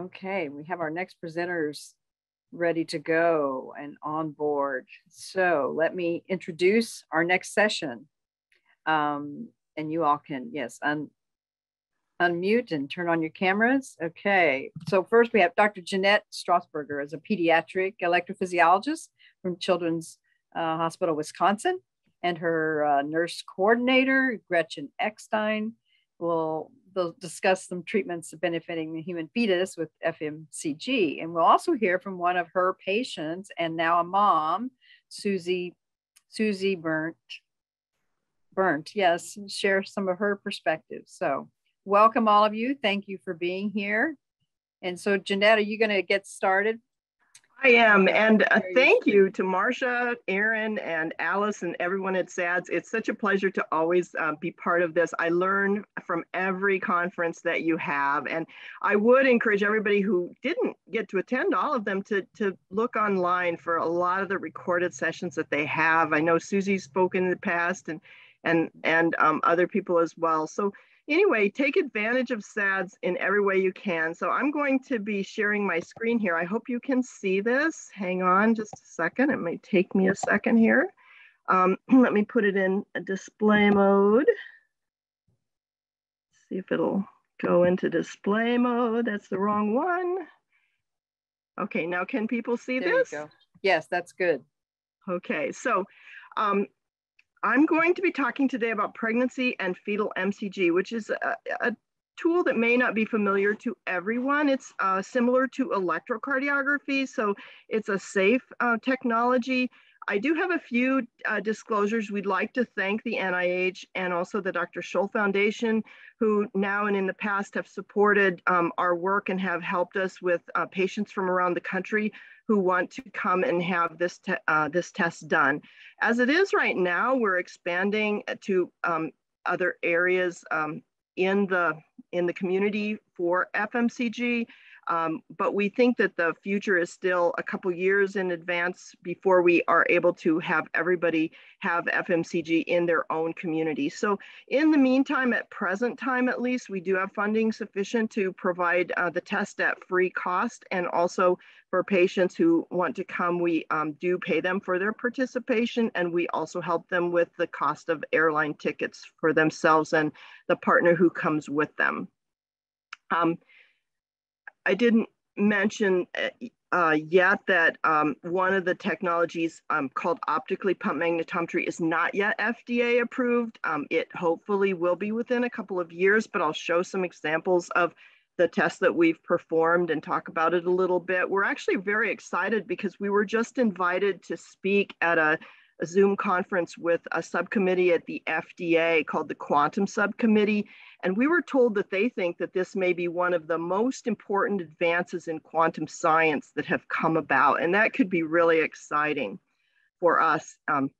Okay, we have our next presenters ready to go and on board. So let me introduce our next session. Um, and you all can, yes, un unmute and turn on your cameras. Okay, so first we have Dr. Janette Strasburger as a pediatric electrophysiologist from Children's uh, Hospital, Wisconsin, and her uh, nurse coordinator, Gretchen Eckstein, will they'll discuss some treatments benefiting the human fetus with FMCG. And we'll also hear from one of her patients and now a mom, Susie, Susie Burnt, Burnt, yes, share some of her perspectives. So welcome all of you. Thank you for being here. And so Janette, are you gonna get started? I am. And uh, thank you to Marsha, Aaron, and Alice, and everyone at SADS. It's such a pleasure to always uh, be part of this. I learn from every conference that you have. And I would encourage everybody who didn't get to attend all of them to, to look online for a lot of the recorded sessions that they have. I know Susie's spoken in the past and and and um, other people as well. So anyway, take advantage of SADS in every way you can. So I'm going to be sharing my screen here. I hope you can see this. Hang on just a second. It may take me a second here. Um, let me put it in display mode. See if it'll go into display mode. That's the wrong one. Okay, now can people see there this? Yes, that's good. Okay, so um, I'm going to be talking today about pregnancy and fetal MCG, which is a, a tool that may not be familiar to everyone. It's uh, similar to electrocardiography, so it's a safe uh, technology. I do have a few uh, disclosures. We'd like to thank the NIH and also the Dr. Scholl Foundation, who now and in the past have supported um, our work and have helped us with uh, patients from around the country who want to come and have this, te uh, this test done. As it is right now, we're expanding to um, other areas um, in, the, in the community for FMCG. Um, but we think that the future is still a couple years in advance before we are able to have everybody have FMCG in their own community. So in the meantime, at present time at least, we do have funding sufficient to provide uh, the test at free cost and also for patients who want to come, we um, do pay them for their participation and we also help them with the cost of airline tickets for themselves and the partner who comes with them. Um, I didn't mention uh, yet that um, one of the technologies um, called optically pumped magnetometry is not yet FDA approved. Um, it hopefully will be within a couple of years, but I'll show some examples of the tests that we've performed and talk about it a little bit. We're actually very excited because we were just invited to speak at a, a Zoom conference with a subcommittee at the FDA called the Quantum Subcommittee. And we were told that they think that this may be one of the most important advances in quantum science that have come about. And that could be really exciting for us. Um,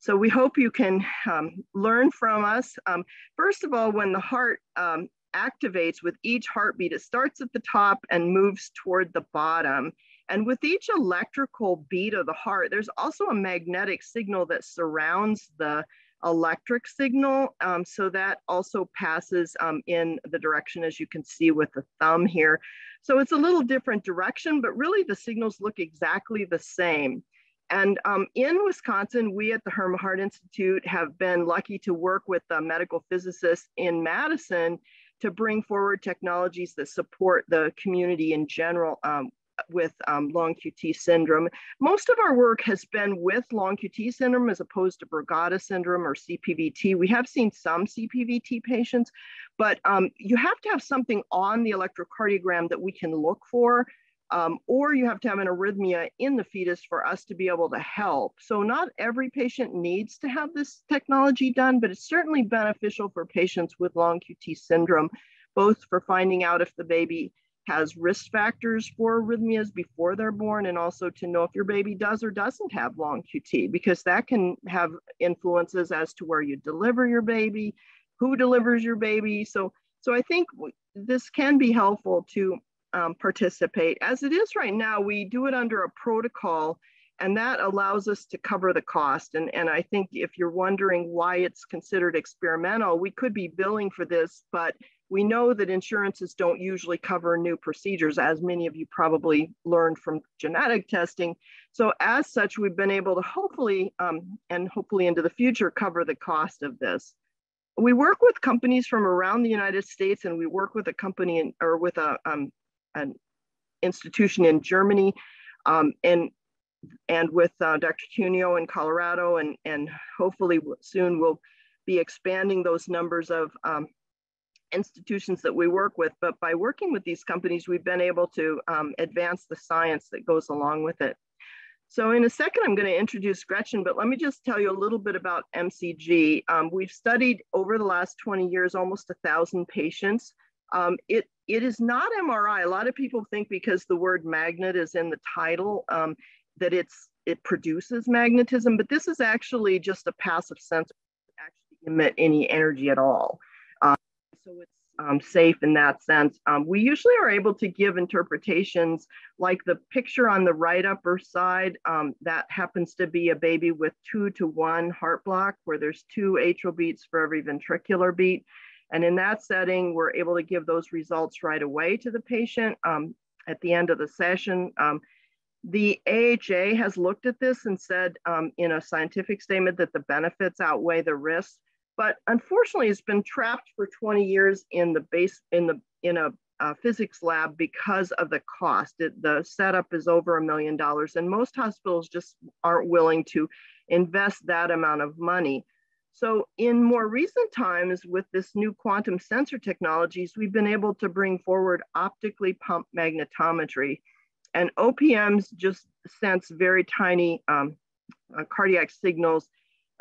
so we hope you can um, learn from us. Um, first of all, when the heart um, activates with each heartbeat, it starts at the top and moves toward the bottom. And with each electrical beat of the heart, there's also a magnetic signal that surrounds the electric signal. Um, so that also passes um, in the direction as you can see with the thumb here. So it's a little different direction, but really the signals look exactly the same. And um, in Wisconsin, we at the Herma Heart Institute have been lucky to work with the medical physicists in Madison to bring forward technologies that support the community in general um, with um, long QT syndrome. Most of our work has been with long QT syndrome as opposed to Brugada syndrome or CPVT. We have seen some CPVT patients, but um, you have to have something on the electrocardiogram that we can look for. Um, or you have to have an arrhythmia in the fetus for us to be able to help. So not every patient needs to have this technology done, but it's certainly beneficial for patients with long QT syndrome, both for finding out if the baby has risk factors for arrhythmias before they're born and also to know if your baby does or doesn't have long QT because that can have influences as to where you deliver your baby, who delivers your baby. So, so I think this can be helpful to um, participate. As it is right now, we do it under a protocol and that allows us to cover the cost. And, and I think if you're wondering why it's considered experimental, we could be billing for this, but we know that insurances don't usually cover new procedures, as many of you probably learned from genetic testing. So as such, we've been able to hopefully, um, and hopefully into the future, cover the cost of this. We work with companies from around the United States, and we work with a company in, or with a, um, an institution in Germany, um, and and with uh, Dr. Cuneo in Colorado, and and hopefully soon we'll be expanding those numbers of um, institutions that we work with, but by working with these companies, we've been able to um, advance the science that goes along with it. So in a second, I'm going to introduce Gretchen, but let me just tell you a little bit about MCG. Um, we've studied over the last 20 years, almost a thousand patients. Um, it, it is not MRI. A lot of people think because the word magnet is in the title um, that it's it produces magnetism, but this is actually just a passive sensor actually emit any energy at all so it's um, safe in that sense. Um, we usually are able to give interpretations like the picture on the right upper side, um, that happens to be a baby with two to one heart block where there's two atrial beats for every ventricular beat. And in that setting, we're able to give those results right away to the patient um, at the end of the session. The AHA has looked at this and said um, in a scientific statement that the benefits outweigh the risks but unfortunately it's been trapped for 20 years in the base in the in a physics lab because of the cost. It, the setup is over a million dollars, and most hospitals just aren't willing to invest that amount of money. So, in more recent times, with this new quantum sensor technologies, we've been able to bring forward optically pumped magnetometry, and OPMs just sense very tiny um, uh, cardiac signals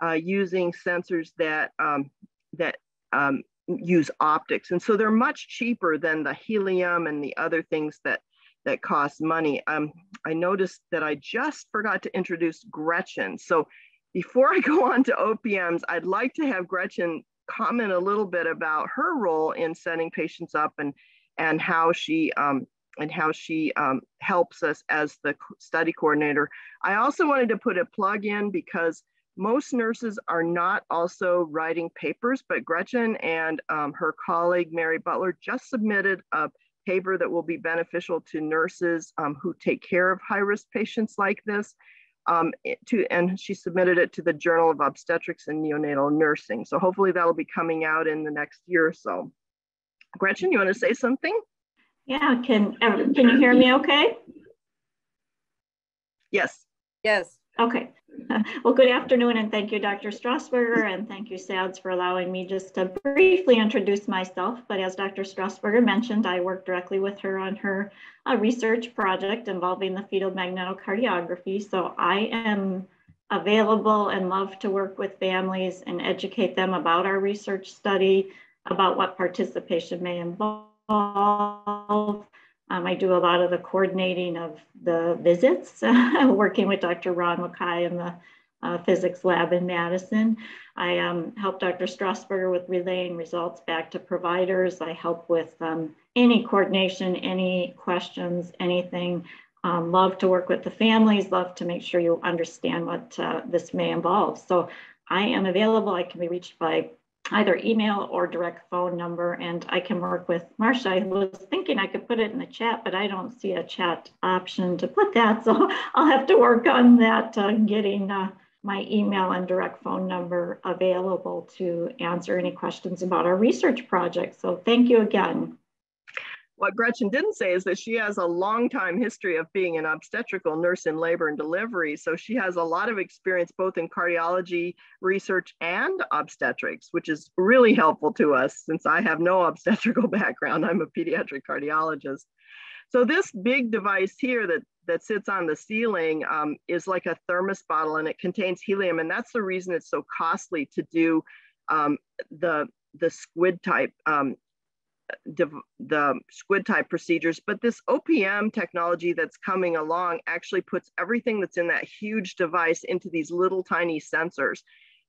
uh, using sensors that, um, that um, use optics. And so they're much cheaper than the helium and the other things that, that cost money. Um, I noticed that I just forgot to introduce Gretchen. So before I go on to OPMs, I'd like to have Gretchen comment a little bit about her role in setting patients up and, and how she um, and how she um, helps us as the study coordinator. I also wanted to put a plug in because most nurses are not also writing papers, but Gretchen and um, her colleague, Mary Butler, just submitted a paper that will be beneficial to nurses um, who take care of high-risk patients like this. Um, to, and she submitted it to the Journal of Obstetrics and Neonatal Nursing. So hopefully that'll be coming out in the next year or so. Gretchen, you want to say something? Yeah, can, can you hear me okay? Yes. Yes. Okay. Well, good afternoon, and thank you, Dr. Strasburger, and thank you, SADS, for allowing me just to briefly introduce myself. But as Dr. Strasburger mentioned, I work directly with her on her uh, research project involving the fetal magnetocardiography. So I am available and love to work with families and educate them about our research study, about what participation may involve, um, I do a lot of the coordinating of the visits, working with Dr. Ron Wakai in the uh, physics lab in Madison. I um, help Dr. Strasburger with relaying results back to providers. I help with um, any coordination, any questions, anything. Um, love to work with the families, love to make sure you understand what uh, this may involve. So I am available. I can be reached by either email or direct phone number and I can work with Marcia. I was thinking I could put it in the chat, but I don't see a chat option to put that. So I'll have to work on that, uh, getting uh, my email and direct phone number available to answer any questions about our research project. So thank you again. What Gretchen didn't say is that she has a long time history of being an obstetrical nurse in labor and delivery. So she has a lot of experience both in cardiology research and obstetrics, which is really helpful to us since I have no obstetrical background. I'm a pediatric cardiologist. So this big device here that, that sits on the ceiling um, is like a thermos bottle and it contains helium. And that's the reason it's so costly to do um, the, the squid type um, the squid type procedures, but this OPM technology that's coming along actually puts everything that's in that huge device into these little tiny sensors.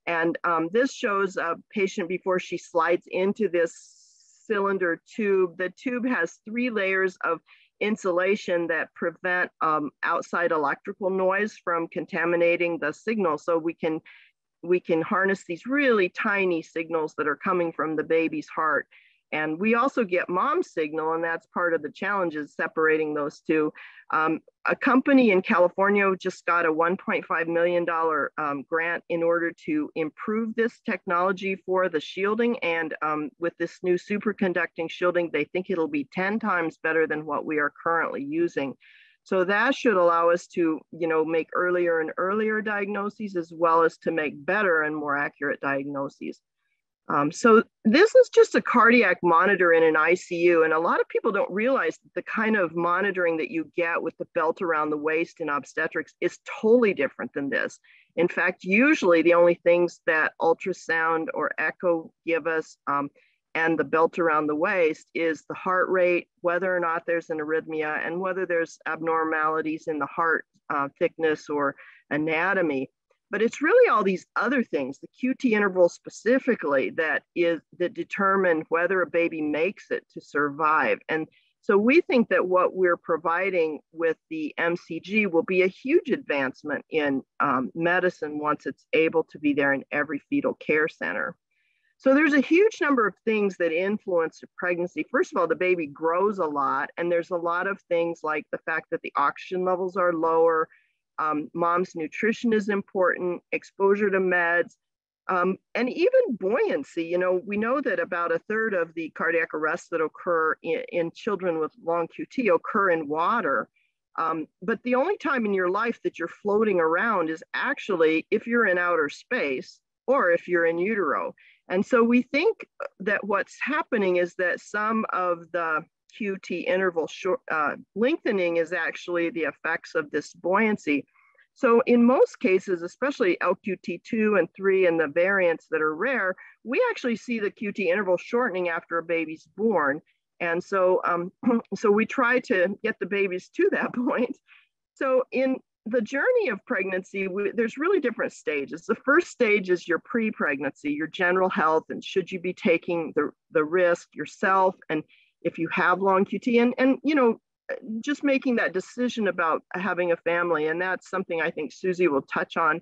And um, this shows a patient before she slides into this cylinder tube. The tube has three layers of insulation that prevent um, outside electrical noise from contaminating the signal so we can we can harness these really tiny signals that are coming from the baby's heart and we also get mom signal, and that's part of the challenge is separating those two. Um, a company in California just got a $1.5 million um, grant in order to improve this technology for the shielding. And um, with this new superconducting shielding, they think it'll be 10 times better than what we are currently using. So that should allow us to, you know, make earlier and earlier diagnoses as well as to make better and more accurate diagnoses. Um, so this is just a cardiac monitor in an ICU. And a lot of people don't realize the kind of monitoring that you get with the belt around the waist in obstetrics is totally different than this. In fact, usually the only things that ultrasound or echo give us um, and the belt around the waist is the heart rate, whether or not there's an arrhythmia, and whether there's abnormalities in the heart uh, thickness or anatomy but it's really all these other things the qt interval specifically that is that determine whether a baby makes it to survive and so we think that what we're providing with the mcg will be a huge advancement in um, medicine once it's able to be there in every fetal care center so there's a huge number of things that influence pregnancy. First of all, the baby grows a lot, and there's a lot of things like the fact that the oxygen levels are lower, um, mom's nutrition is important, exposure to meds, um, and even buoyancy. You know, we know that about a third of the cardiac arrests that occur in, in children with long QT occur in water. Um, but the only time in your life that you're floating around is actually if you're in outer space or if you're in utero. And so we think that what's happening is that some of the QT interval short, uh, lengthening is actually the effects of this buoyancy. So in most cases, especially LQT2 and 3 and the variants that are rare, we actually see the QT interval shortening after a baby's born. And so, um, so we try to get the babies to that point. So in the journey of pregnancy, we, there's really different stages. The first stage is your pre-pregnancy, your general health, and should you be taking the, the risk yourself, and if you have long QT, and, and you know, just making that decision about having a family. And that's something I think Susie will touch on.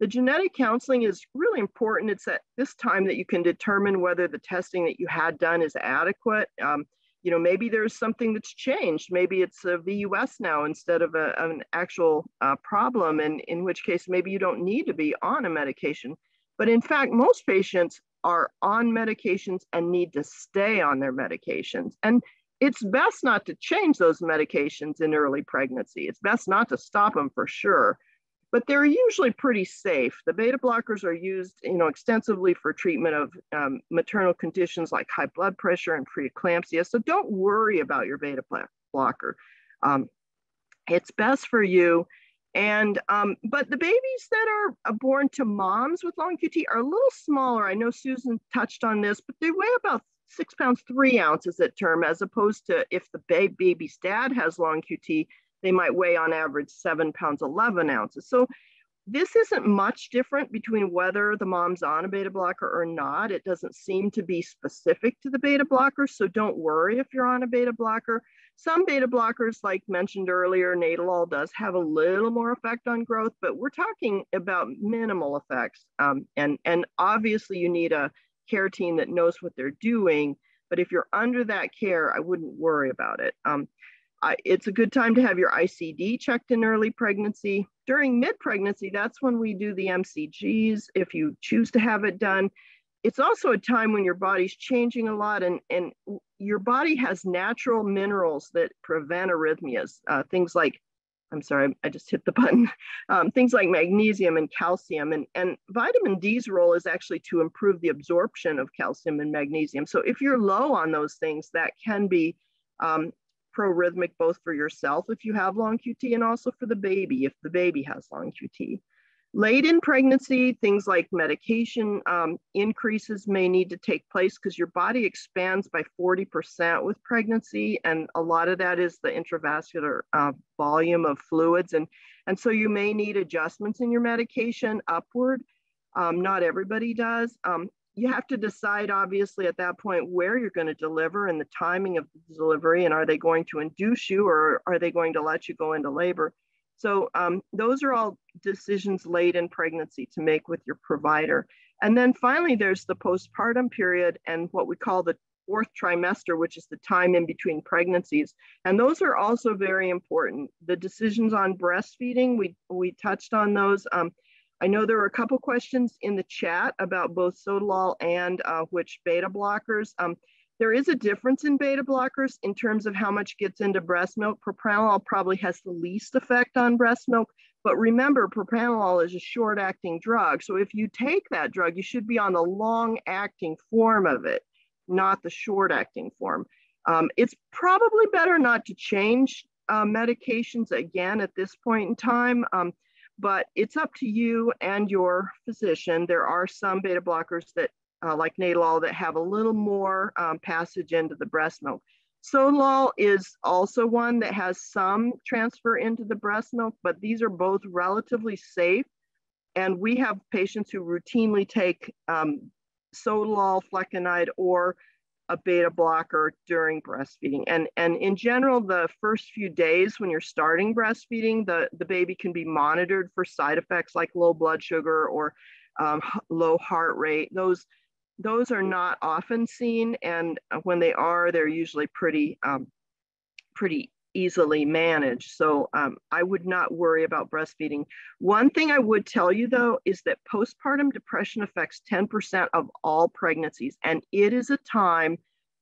The genetic counseling is really important. It's at this time that you can determine whether the testing that you had done is adequate. Um, you know, maybe there's something that's changed. Maybe it's a VUS now instead of a, an actual uh, problem, and in which case maybe you don't need to be on a medication. But in fact, most patients are on medications and need to stay on their medications. And it's best not to change those medications in early pregnancy. It's best not to stop them for sure, but they're usually pretty safe. The beta blockers are used, you know, extensively for treatment of um, maternal conditions like high blood pressure and preeclampsia. So don't worry about your beta blocker. Um, it's best for you. And um, but the babies that are born to moms with long QT are a little smaller. I know Susan touched on this, but they weigh about six pounds, three ounces at term, as opposed to if the baby's dad has long QT, they might weigh on average seven pounds, 11 ounces. So this isn't much different between whether the mom's on a beta blocker or not. It doesn't seem to be specific to the beta blocker. So don't worry if you're on a beta blocker. Some beta blockers, like mentioned earlier, Nadolol does have a little more effect on growth, but we're talking about minimal effects. Um, and, and obviously you need a care team that knows what they're doing. But if you're under that care, I wouldn't worry about it. Um, I, it's a good time to have your ICD checked in early pregnancy. During mid pregnancy, that's when we do the MCGs if you choose to have it done. It's also a time when your body's changing a lot and, and your body has natural minerals that prevent arrhythmias, uh, things like I'm sorry, I just hit the button. Um, things like magnesium and calcium and, and vitamin D's role is actually to improve the absorption of calcium and magnesium. So if you're low on those things, that can be um, proarrhythmic both for yourself if you have long QT and also for the baby if the baby has long QT. Late in pregnancy, things like medication um, increases may need to take place because your body expands by 40% with pregnancy. And a lot of that is the intravascular uh, volume of fluids. And, and so you may need adjustments in your medication upward. Um, not everybody does. Um, you have to decide, obviously, at that point where you're going to deliver and the timing of the delivery, and are they going to induce you or are they going to let you go into labor? So um, those are all decisions late in pregnancy to make with your provider. And then finally, there's the postpartum period and what we call the fourth trimester, which is the time in between pregnancies. And those are also very important. The decisions on breastfeeding, we, we touched on those. Um, I know there were a couple questions in the chat about both sotalol and uh, which beta blockers. Um, there is a difference in beta blockers in terms of how much gets into breast milk. Propranolol probably has the least effect on breast milk, but remember, propranolol is a short acting drug. So if you take that drug, you should be on the long acting form of it, not the short acting form. Um, it's probably better not to change uh, medications again at this point in time. Um, but it's up to you and your physician. There are some beta blockers that, uh, like Nadolol, that have a little more um, passage into the breast milk. Sotalol is also one that has some transfer into the breast milk, but these are both relatively safe. And we have patients who routinely take um, Sotalol, flecainide, or a beta blocker during breastfeeding. And, and in general, the first few days when you're starting breastfeeding, the, the baby can be monitored for side effects like low blood sugar or um, low heart rate. Those, those are not often seen. And when they are, they're usually pretty, um, pretty easily managed. So um, I would not worry about breastfeeding. One thing I would tell you though is that postpartum depression affects 10% of all pregnancies, and it is a time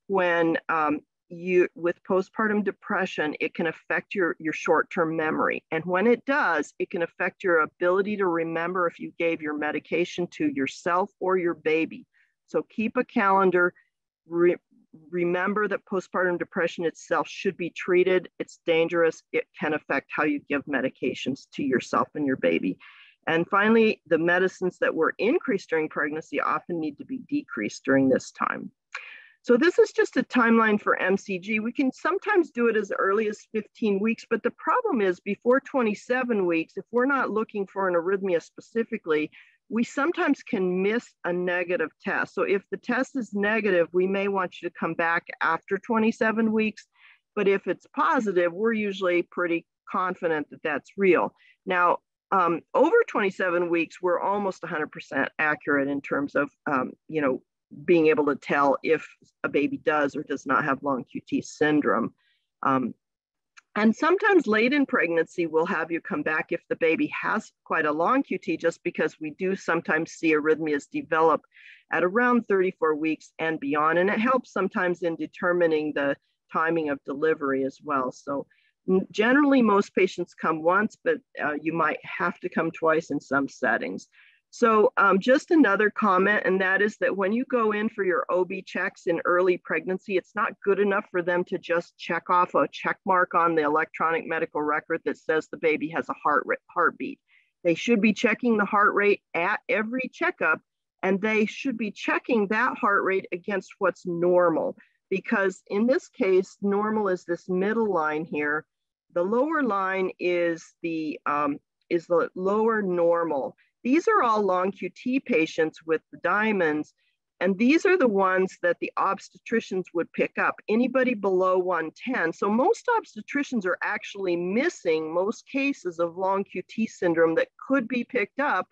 when um, you with postpartum depression it can affect your your short-term memory and when it does it can affect your ability to remember if you gave your medication to yourself or your baby so keep a calendar Re- remember that postpartum depression itself should be treated. It's dangerous. It can affect how you give medications to yourself and your baby. And finally, the medicines that were increased during pregnancy often need to be decreased during this time. So this is just a timeline for MCG. We can sometimes do it as early as 15 weeks, but the problem is before 27 weeks, if we're not looking for an arrhythmia specifically, we sometimes can miss a negative test. So if the test is negative, we may want you to come back after 27 weeks. But if it's positive, we're usually pretty confident that that's real. Now, um, over 27 weeks, we're almost 100% accurate in terms of, um, you know, being able to tell if a baby does or does not have long QT syndrome. Um, and sometimes late in pregnancy, we'll have you come back if the baby has quite a long QT, just because we do sometimes see arrhythmias develop at around 34 weeks and beyond. And it helps sometimes in determining the timing of delivery as well. So generally most patients come once, but uh, you might have to come twice in some settings. So um, just another comment, and that is that when you go in for your OB checks in early pregnancy, it's not good enough for them to just check off a check mark on the electronic medical record that says the baby has a heart rate, heartbeat. They should be checking the heart rate at every checkup, and they should be checking that heart rate against what's normal. Because in this case, normal is this middle line here. The lower line is the um, is the lower normal. These are all long QT patients with the diamonds, and these are the ones that the obstetricians would pick up, anybody below 110. So most obstetricians are actually missing most cases of long QT syndrome that could be picked up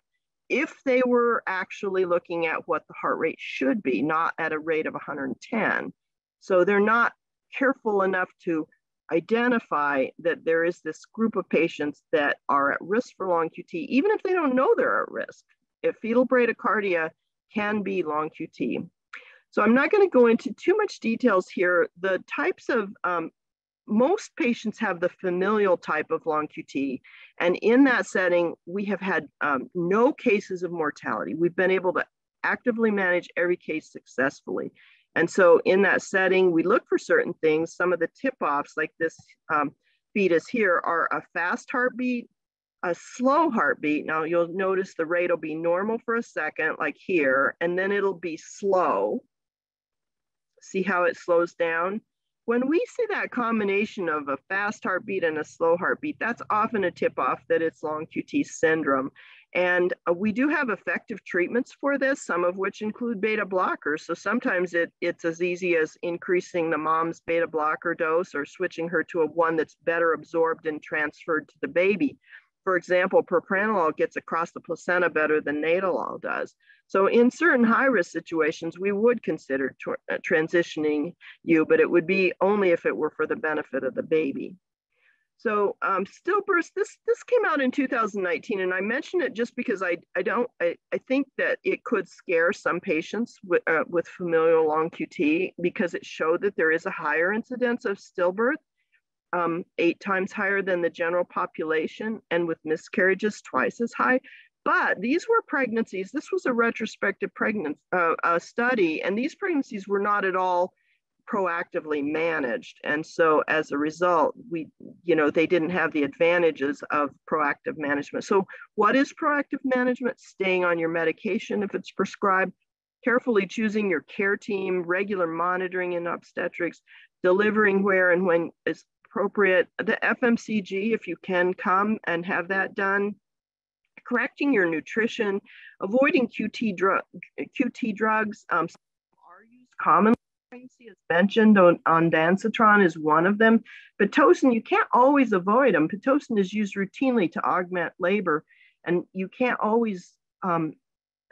if they were actually looking at what the heart rate should be, not at a rate of 110. So they're not careful enough to identify that there is this group of patients that are at risk for long QT, even if they don't know they're at risk. If fetal bradycardia can be long QT. So I'm not going to go into too much details here. The types of, um, most patients have the familial type of long QT. And in that setting, we have had um, no cases of mortality. We've been able to actively manage every case successfully. And so in that setting, we look for certain things. Some of the tip-offs like this um, fetus here are a fast heartbeat, a slow heartbeat. Now you'll notice the rate will be normal for a second, like here, and then it'll be slow. See how it slows down? When we see that combination of a fast heartbeat and a slow heartbeat, that's often a tip off that it's long QT syndrome. And uh, we do have effective treatments for this, some of which include beta blockers. So sometimes it, it's as easy as increasing the mom's beta blocker dose or switching her to a one that's better absorbed and transferred to the baby. For example, propranolol gets across the placenta better than nadolol does. So in certain high risk situations, we would consider uh, transitioning you, but it would be only if it were for the benefit of the baby. So um, stillbirths, this this came out in 2019, and I mention it just because I I don't I, I think that it could scare some patients with uh, with familial long QT because it showed that there is a higher incidence of stillbirth, um, eight times higher than the general population, and with miscarriages twice as high. But these were pregnancies. This was a retrospective pregnancy uh, study, and these pregnancies were not at all proactively managed. And so as a result, we, you know, they didn't have the advantages of proactive management. So what is proactive management? Staying on your medication if it's prescribed, carefully choosing your care team, regular monitoring in obstetrics, delivering where and when is appropriate. The FMCG, if you can come and have that done, correcting your nutrition, avoiding QT, drug, QT drugs um, are used commonly is mentioned on, ondansetron is one of them. Pitocin, you can't always avoid them. Pitocin is used routinely to augment labor, and you can't always um,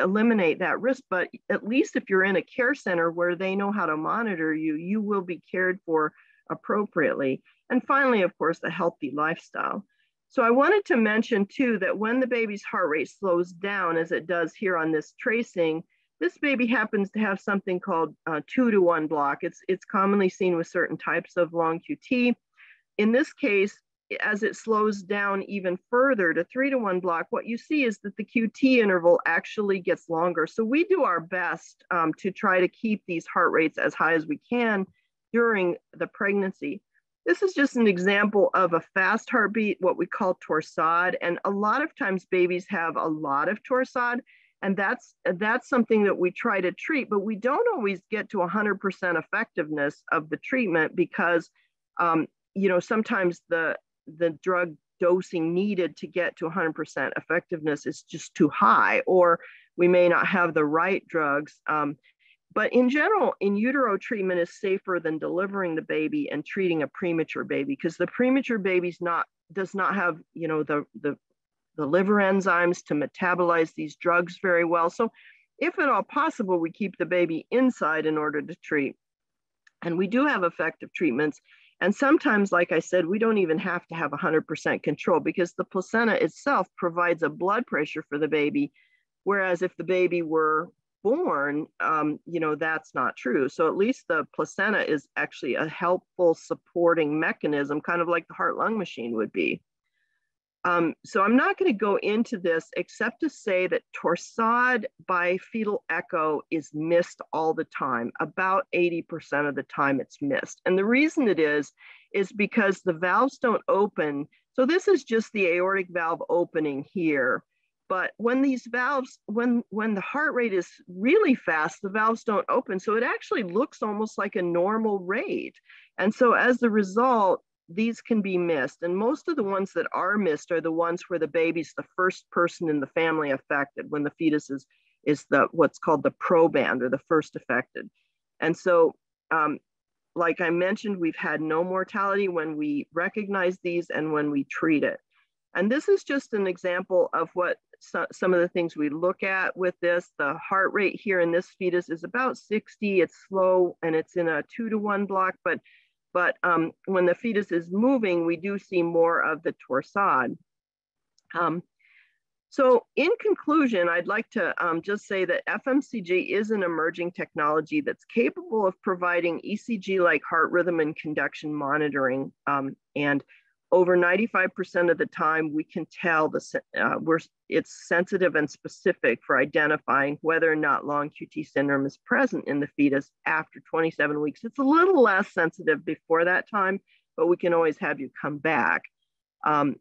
eliminate that risk. But at least if you're in a care center where they know how to monitor you, you will be cared for appropriately. And finally, of course, a healthy lifestyle. So I wanted to mention too that when the baby's heart rate slows down, as it does here on this tracing, this baby happens to have something called uh, two to one block. It's, it's commonly seen with certain types of long QT. In this case, as it slows down even further to three to one block, what you see is that the QT interval actually gets longer. So we do our best um, to try to keep these heart rates as high as we can during the pregnancy. This is just an example of a fast heartbeat, what we call torsade. And a lot of times babies have a lot of torsade and that's that's something that we try to treat but we don't always get to 100% effectiveness of the treatment because um, you know sometimes the the drug dosing needed to get to 100% effectiveness is just too high or we may not have the right drugs um, but in general in utero treatment is safer than delivering the baby and treating a premature baby because the premature baby's not does not have you know the the the liver enzymes to metabolize these drugs very well. So if at all possible, we keep the baby inside in order to treat. And we do have effective treatments. And sometimes, like I said, we don't even have to have 100% control because the placenta itself provides a blood pressure for the baby. Whereas if the baby were born, um, you know, that's not true. So at least the placenta is actually a helpful supporting mechanism, kind of like the heart lung machine would be. Um, so I'm not going to go into this except to say that torsade by fetal echo is missed all the time. About 80% of the time it's missed. And the reason it is, is because the valves don't open. So this is just the aortic valve opening here. But when these valves, when, when the heart rate is really fast, the valves don't open. So it actually looks almost like a normal rate. And so as a result, these can be missed. And most of the ones that are missed are the ones where the baby's the first person in the family affected, when the fetus is, is the what's called the proband or the first affected. And so, um, like I mentioned, we've had no mortality when we recognize these and when we treat it. And this is just an example of what so, some of the things we look at with this. The heart rate here in this fetus is about 60. It's slow and it's in a two to one block, but but um, when the fetus is moving, we do see more of the torsade. Um, so in conclusion, I'd like to um, just say that FMCG is an emerging technology that's capable of providing ECG-like heart rhythm and conduction monitoring. Um, and over 95% of the time we can tell the, uh, we're, it's sensitive and specific for identifying whether or not long QT syndrome is present in the fetus after 27 weeks. It's a little less sensitive before that time, but we can always have you come back. Um,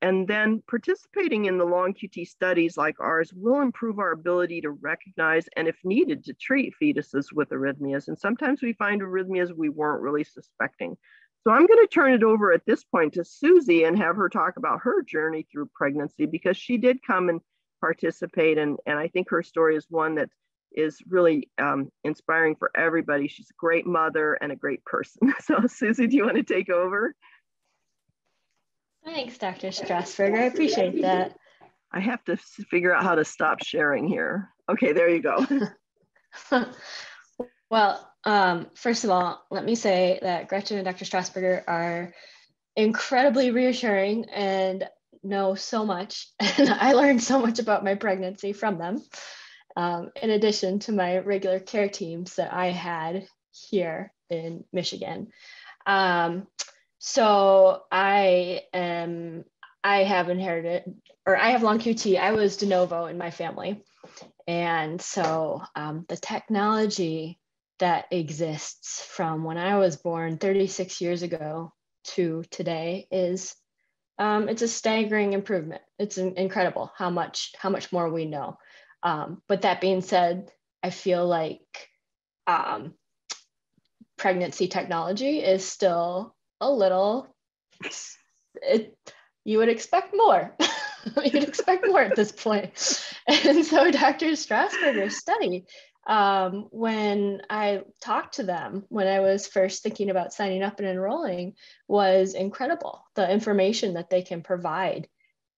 and then participating in the long QT studies like ours will improve our ability to recognize and if needed to treat fetuses with arrhythmias. And sometimes we find arrhythmias we weren't really suspecting. So I'm going to turn it over at this point to Susie and have her talk about her journey through pregnancy because she did come and participate. And, and I think her story is one that is really um, inspiring for everybody. She's a great mother and a great person. So Susie, do you want to take over? Thanks, Dr. Strasburger. I appreciate that. I have to figure out how to stop sharing here. Okay, there you go. well, um, first of all, let me say that Gretchen and Dr. Strasburger are incredibly reassuring and know so much. And I learned so much about my pregnancy from them, um, in addition to my regular care teams that I had here in Michigan. Um, so I am, I have inherited, or I have long QT. I was de novo in my family. And so um, the technology that exists from when I was born 36 years ago to today is um, it's a staggering improvement. It's incredible how much how much more we know. Um, but that being said, I feel like um, pregnancy technology is still a little. It, you would expect more. You'd expect more at this point. And so Dr. Strasburger's study um, when I talked to them when I was first thinking about signing up and enrolling was incredible. The information that they can provide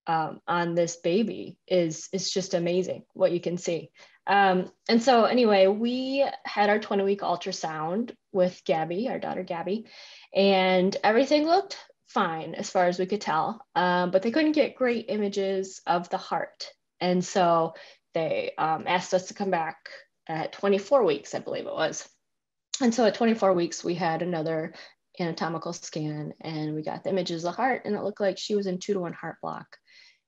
um, on this baby is is just amazing. What you can see. Um, and so anyway, we had our 20 week ultrasound with Gabby, our daughter Gabby, and everything looked fine as far as we could tell, um, but they couldn't get great images of the heart. And so they um, asked us to come back at 24 weeks, I believe it was. And so at 24 weeks, we had another anatomical scan and we got the images of the heart, and it looked like she was in two to one heart block.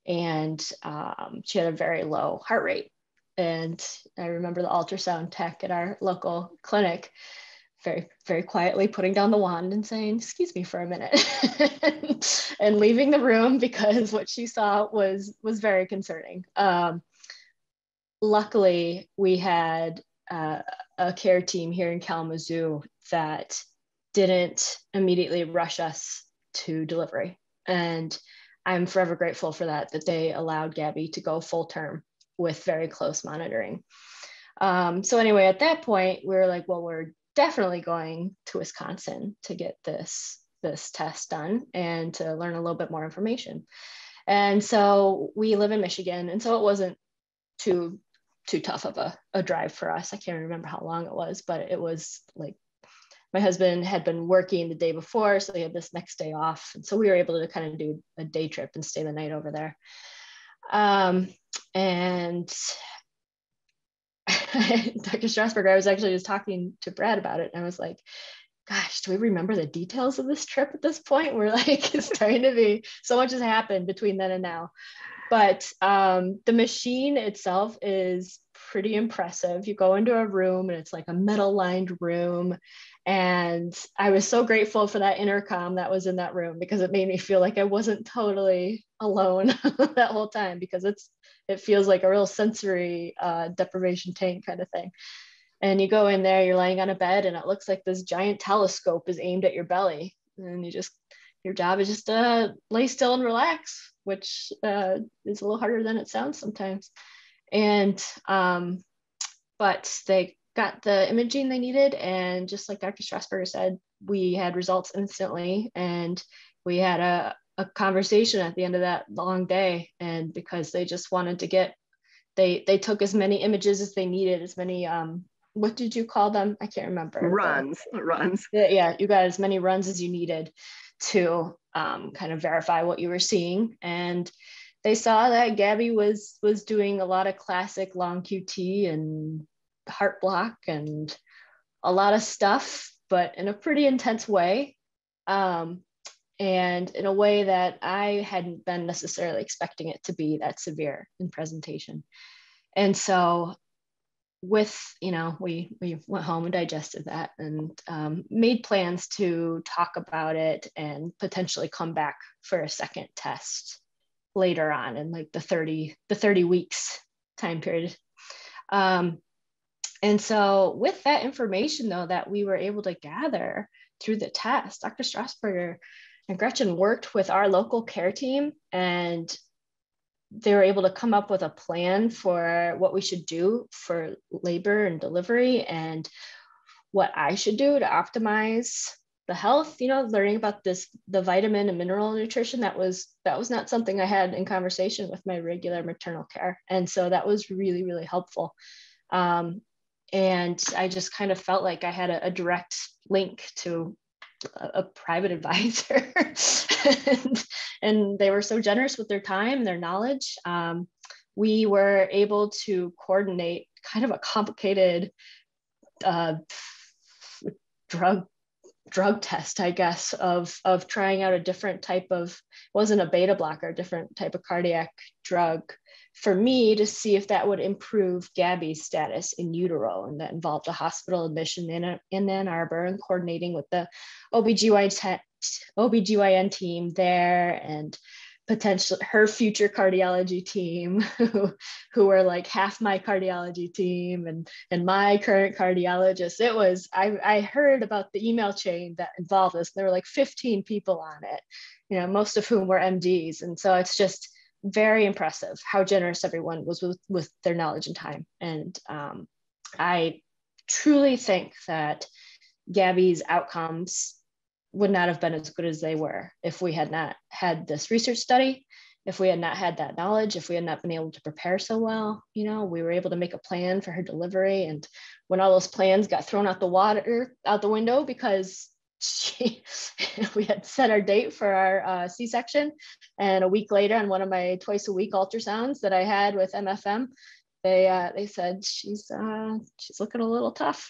And um, she had a very low heart rate. And I remember the ultrasound tech at our local clinic very very quietly putting down the wand and saying excuse me for a minute and leaving the room because what she saw was was very concerning um, luckily, we had uh, a care team here in Kalamazoo that didn't immediately rush us to delivery. And I'm forever grateful for that, that they allowed Gabby to go full term with very close monitoring. Um, so, anyway, at that point, we were like, well, we're definitely going to Wisconsin to get this, this test done and to learn a little bit more information. And so we live in Michigan. And so it wasn't too too tough of a, a drive for us. I can't remember how long it was, but it was like my husband had been working the day before, so he had this next day off. And so we were able to kind of do a day trip and stay the night over there. Um, and Dr. Strasburger, I was actually just talking to Brad about it, and I was like, gosh, do we remember the details of this trip at this point? We're like, it's starting to be so much has happened between then and now but um, the machine itself is pretty impressive. You go into a room and it's like a metal lined room. And I was so grateful for that intercom that was in that room because it made me feel like I wasn't totally alone that whole time because it's it feels like a real sensory uh, deprivation tank kind of thing. And you go in there, you're laying on a bed, and it looks like this giant telescope is aimed at your belly. And you just, your job is just to lay still and relax which uh, is a little harder than it sounds sometimes. And, um, but they got the imaging they needed. And just like Dr. Strasburger said, we had results instantly. And we had a, a conversation at the end of that long day. And because they just wanted to get, they, they took as many images as they needed, as many, um, what did you call them? I can't remember. Runs, runs. Yeah, you got as many runs as you needed to um, kind of verify what you were seeing. And they saw that Gabby was was doing a lot of classic long QT and heart block and a lot of stuff, but in a pretty intense way. Um, and in a way that I hadn't been necessarily expecting it to be that severe in presentation. And so with you know we we went home and digested that and um, made plans to talk about it and potentially come back for a second test later on in like the 30 the 30 weeks time period. Um, and so with that information though that we were able to gather through the test dr strasburger and gretchen worked with our local care team and they were able to come up with a plan for what we should do for labor and delivery and what I should do to optimize the health, you know, learning about this, the vitamin and mineral nutrition, that was, that was not something I had in conversation with my regular maternal care. And so that was really, really helpful. Um, and I just kind of felt like I had a, a direct link to a, private advisor and, and, they were so generous with their time, their knowledge. Um, we were able to coordinate kind of a complicated uh, drug drug test, I guess, of of trying out a different type of wasn't a beta blocker, different type of cardiac drug for me to see if that would improve Gabby's status in utero. And that involved a hospital admission in, in Ann Arbor and coordinating with the OBGYN, OBGYN team there and potential her future cardiology team who, who were like half my cardiology team and and my current cardiologist it was I, I heard about the email chain that involved this there were like 15 people on it you know most of whom were mds and so it's just very impressive how generous everyone was with, with their knowledge and time. And um, I truly think that Gabby's outcomes would not have been as good as they were if we had not had this research study, if we had not had that knowledge, if we had not been able to prepare so well. You know, we were able to make a plan for her delivery. And when all those plans got thrown out the water, out the window because she we had set our date for our uh, c-section and a week later on one of my twice a week ultrasounds that i had with mfm they uh, they said she's uh, she's looking a little tough.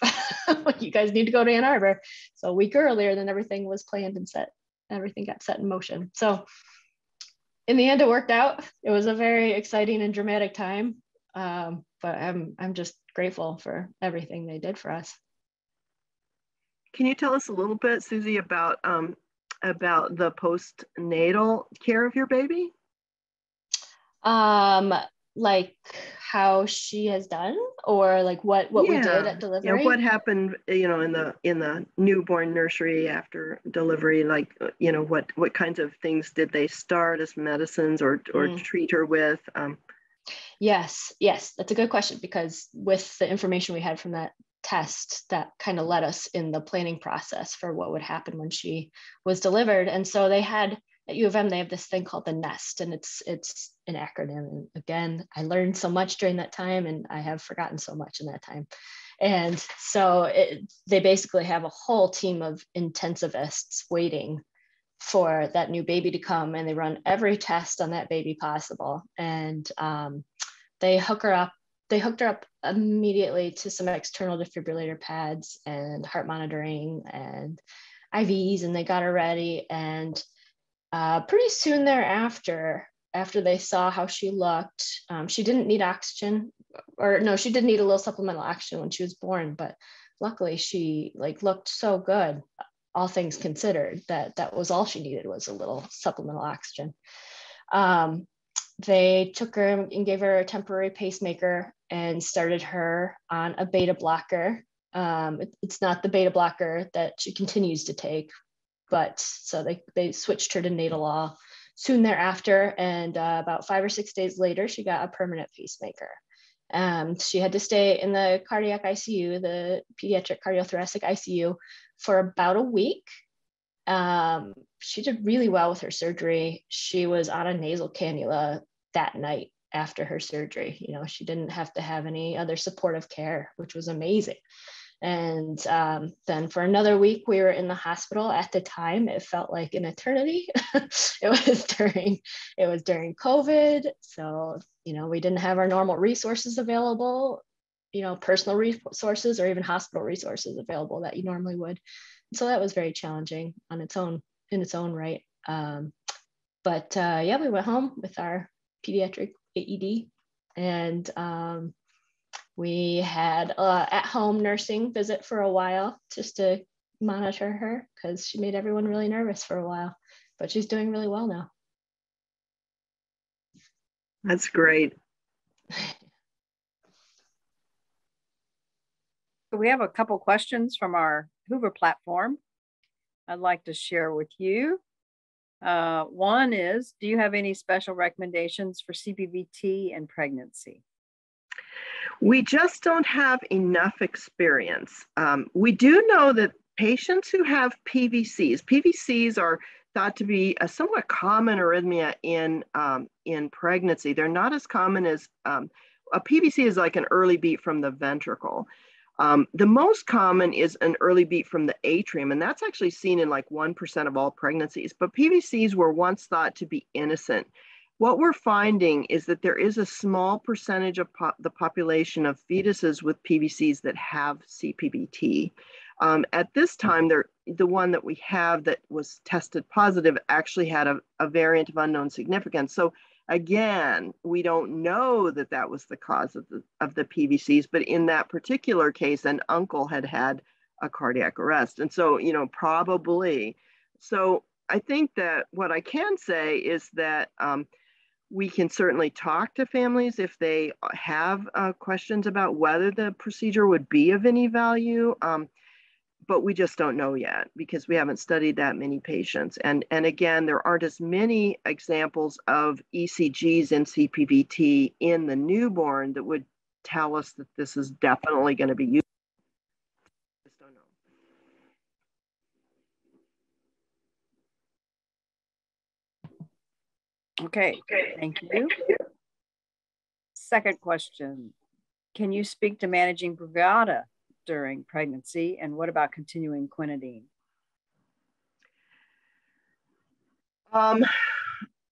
You guys need to go to ann arbor. So a week earlier than everything was planned and set everything got set in motion. So in the end it worked out. It was a very exciting and dramatic time um, but i'm i'm just grateful for everything they did for us can you tell us a little bit, Susie, about um, about the postnatal care of your baby? Um, like how she has done, or like what what yeah. we did at delivery. Yeah, what happened, you know, in the in the newborn nursery after delivery? Like, you know, what what kinds of things did they start as medicines or or mm. treat her with? Um, Yes, yes, that's a good question because with the information we had from that test that kind of led us in the planning process for what would happen when she was delivered. And so they had at U of M, they have this thing called the NEST, and it's it's an acronym. And again, I learned so much during that time, and I have forgotten so much in that time. And so it, they basically have a whole team of intensivists waiting for that new baby to come, and they run every test on that baby possible. And um, they hook her up they hooked her up immediately to some external defibrillator pads and heart monitoring and IVs, and they got her ready. And uh, pretty soon thereafter, after they saw how she looked, um, she didn't need oxygen, or no, she did need a little supplemental oxygen when she was born, but luckily she like looked so good, all things considered, that that was all she needed was a little supplemental oxygen. Um, they took her and gave her a temporary pacemaker and started her on a beta blocker. Um, it, it's not the beta blocker that she continues to take, but so they, they switched her to Nadolol soon thereafter. And uh, about five or six days later, she got a permanent pacemaker. Um, she had to stay in the cardiac ICU, the pediatric cardiothoracic ICU, for about a week. Um, she did really well with her surgery. She was on a nasal cannula that night after her surgery. You know, she didn't have to have any other supportive care, which was amazing. And um, then for another week, we were in the hospital. At the time, it felt like an eternity. it was during it was during COVID, so you know we didn't have our normal resources available. You know, personal resources or even hospital resources available that you normally would. So that was very challenging on its own in its own right. Um, but uh, yeah, we went home with our pediatric AED. And um, we had a at-home nursing visit for a while just to monitor her because she made everyone really nervous for a while, but she's doing really well now. That's great. We have a couple questions from our Whova platform I'd like to share with you. Uh, one is, do you have any special recommendations for CPVT and pregnancy? We just don't have enough experience. Um, we do know that patients who have PVCs, PVCs are thought to be a somewhat common arrhythmia in, um, in pregnancy. They're not as common as um, a PVC is like an early beat from the ventricle. Um, the most common is an early beat from the atrium, and that's actually seen in like 1% of all pregnancies. But PVCs were once thought to be innocent. What we're finding is that there is a small percentage of po the population of fetuses with PVCs that have CPVT. Um, at this time, the one that we have that was tested positive actually had a, a variant of unknown significance. So Again, we don't know that that was the cause of the, of the PVCs, but in that particular case, an uncle had had a cardiac arrest. And so, you know, probably. So I think that what I can say is that um, we can certainly talk to families if they have uh, questions about whether the procedure would be of any value. Um, but we just don't know yet because we haven't studied that many patients. And, and again, there aren't as many examples of ECGs in CPVT in the newborn that would tell us that this is definitely going to be used. Just don't know. Okay, thank you. Second question, can you speak to managing Brugada during pregnancy? And what about continuing quinidine? Um,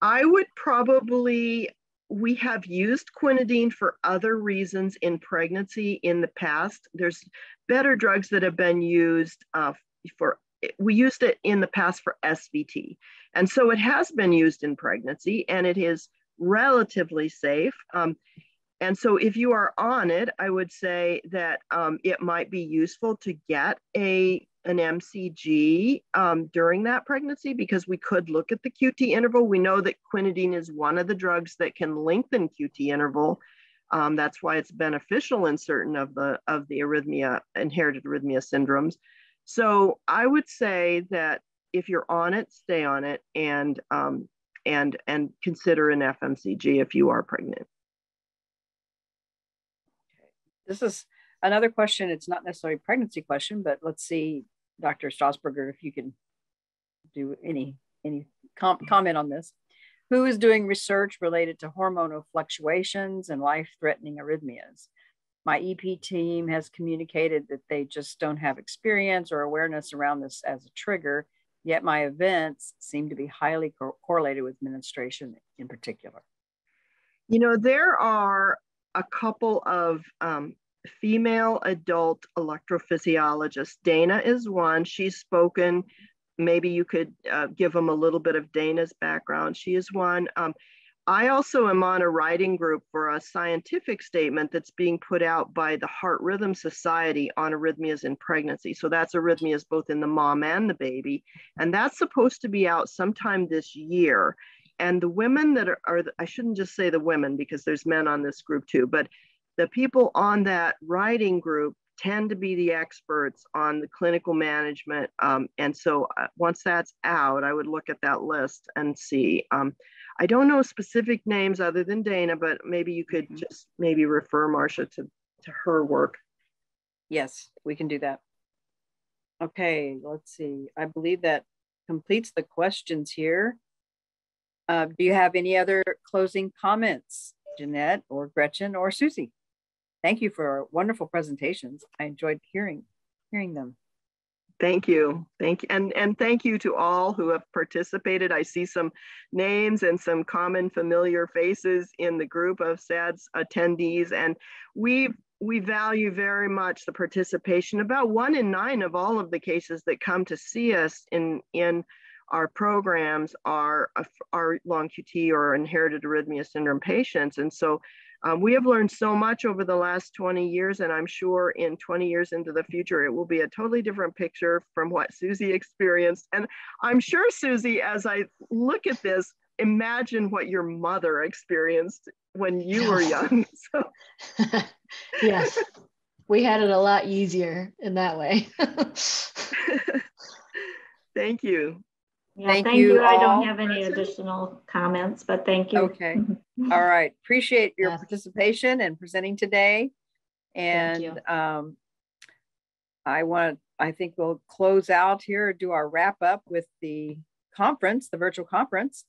I would probably, we have used quinidine for other reasons in pregnancy in the past. There's better drugs that have been used uh, for, we used it in the past for SVT. And so it has been used in pregnancy and it is relatively safe. Um, and so if you are on it, I would say that um, it might be useful to get a an MCG um, during that pregnancy because we could look at the QT interval. We know that quinidine is one of the drugs that can lengthen QT interval. Um, that's why it's beneficial in certain of the of the arrhythmia inherited arrhythmia syndromes. So I would say that if you're on it, stay on it and um, and and consider an FMCG if you are pregnant. This is another question. It's not necessarily a pregnancy question, but let's see, Dr. Strasburger, if you can do any any com comment on this. Who is doing research related to hormonal fluctuations and life-threatening arrhythmias? My EP team has communicated that they just don't have experience or awareness around this as a trigger, yet my events seem to be highly co correlated with menstruation in particular. You know, there are a couple of um, female adult electrophysiologists. Dana is one. She's spoken. Maybe you could uh, give them a little bit of Dana's background. She is one. Um, I also am on a writing group for a scientific statement that's being put out by the Heart Rhythm Society on arrhythmias in pregnancy. So that's arrhythmias both in the mom and the baby. And that's supposed to be out sometime this year and the women that are, are i shouldn't just say the women because there's men on this group too but the people on that writing group tend to be the experts on the clinical management um, and so uh, once that's out i would look at that list and see um, i don't know specific names other than dana but maybe you could mm-hmm. just maybe refer marcia to, to her work. Yes we can do that. Okay let's see. I believe that completes the questions here uh, do you have any other closing comments, Janette or Gretchen or Susie? Thank you for wonderful presentations. I enjoyed hearing hearing them. Thank you. Thank you. And, and thank you to all who have participated. I see some names and some common familiar faces in the group of SADS attendees. And we we value very much the participation. About one in nine of all of the cases that come to see us in, in our programs are, are long QT or inherited arrhythmia syndrome patients. And so um, we have learned so much over the last 20 years, and I'm sure in 20 years into the future, it will be a totally different picture from what Susie experienced. And I'm sure, Susie, as I look at this, imagine what your mother experienced when you were young. So. yes, we had it a lot easier in that way. Thank you. Yeah, Thank thank you you. I don't have any additional comments, but thank you. Okay. All right. Appreciate your Yes. participation and presenting today. Thank you. And um, I want, I think we'll close out here, do our wrap up with the conference, the virtual conference.